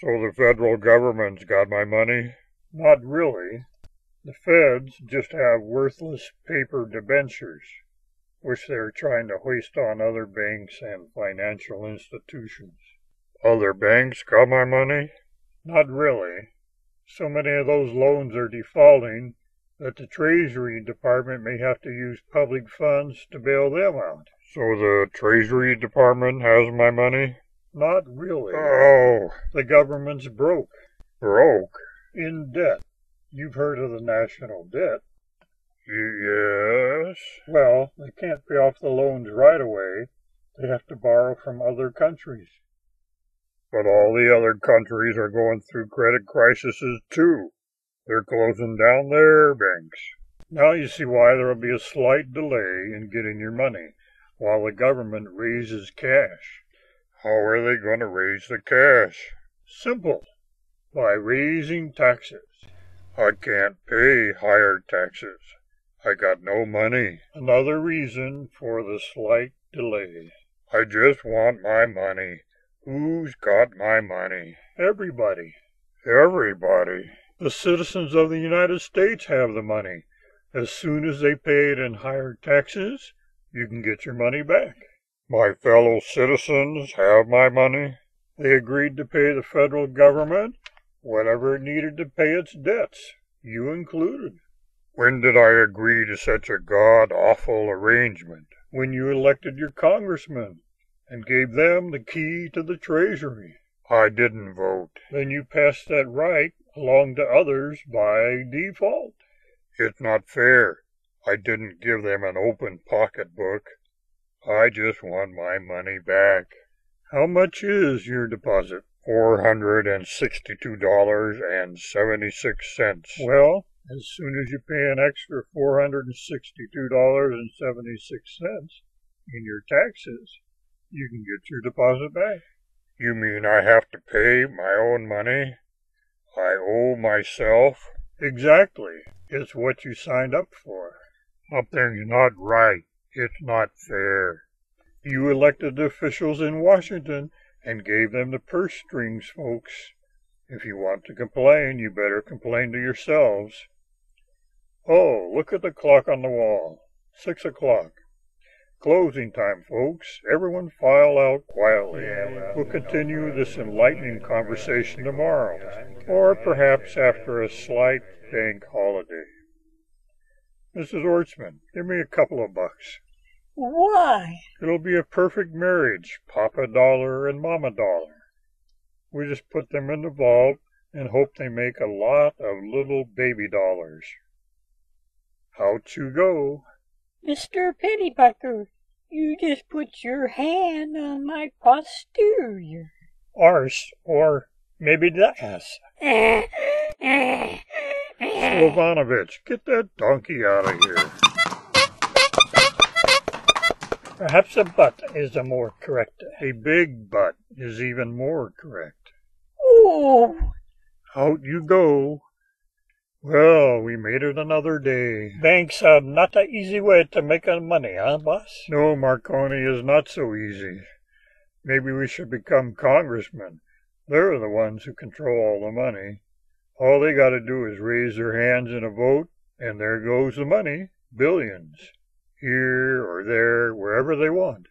So the federal government's got my money? Not really. The feds just have worthless paper debentures, which they're trying to hoist on other banks and financial institutions. Other banks got my money? Not really. So many of those loans are defaulting that the Treasury Department may have to use public funds to bail them out. So the Treasury Department has my money? Not really. Oh, The government's broke, broke? in debt. You've heard of the national debt. Y- yes. Well, they can't pay off the loans right away. They have to borrow from other countries. But all the other countries are going through credit crises too. They're closing down their banks. Now you see why there will be a slight delay in getting your money while the government raises cash. How are they going to raise the cash? Simple. By raising taxes. I can't pay higher taxes. I got no money. Another reason for the slight delay. I just want my money. Who's got my money? Everybody. Everybody. The citizens of the United States have the money. As soon as they pay it in higher taxes, you can get your money back. My fellow citizens have my money? They agreed to pay the federal government whatever it needed to pay its debts, you included. When did I agree to such a god awful arrangement? When you elected your congressmen and gave them the key to the treasury. I didn't vote. Then you passed that right along to others by default. It's not fair. I didn't give them an open pocketbook. I just want my money back. How much is your deposit? Four hundred and sixty-two dollars and seventy-six cents. Well, as soon as you pay an extra four hundred and sixty-two dollars and seventy-six cents in your taxes, you can get your deposit back. You mean I have to pay my own money? I owe myself? Exactly. It's what you signed up for. Something's not right. It's not fair. You elected officials in Washington and gave them the purse strings, folks. If you want to complain, you better complain to yourselves. Oh, look at the clock on the wall. Six o'clock. Closing time, folks. Everyone file out quietly. We'll continue this enlightening conversation tomorrow, or perhaps after a slight bank holiday. Mrs. Ortsman, give me a couple of bucks. Why? It'll be a perfect marriage, Papa Dollar and Mama Dollar. We just put them in the vault and hope they make a lot of little baby dollars. How'd you go? Mr. Pennybucker, you just put your hand on my posterior. Arse, or maybe das. Slovanovich, get that donkey out of here. Perhaps a butt is a more correct. A big butt is even more correct. oh, Out you go. Well, we made it another day. Banks are not an easy way to make money, huh, boss? No, Marconi is not so easy. Maybe we should become congressmen. They're the ones who control all the money. All they got to do is raise their hands in a vote, and there goes the money. Billions. Here or there, wherever they want.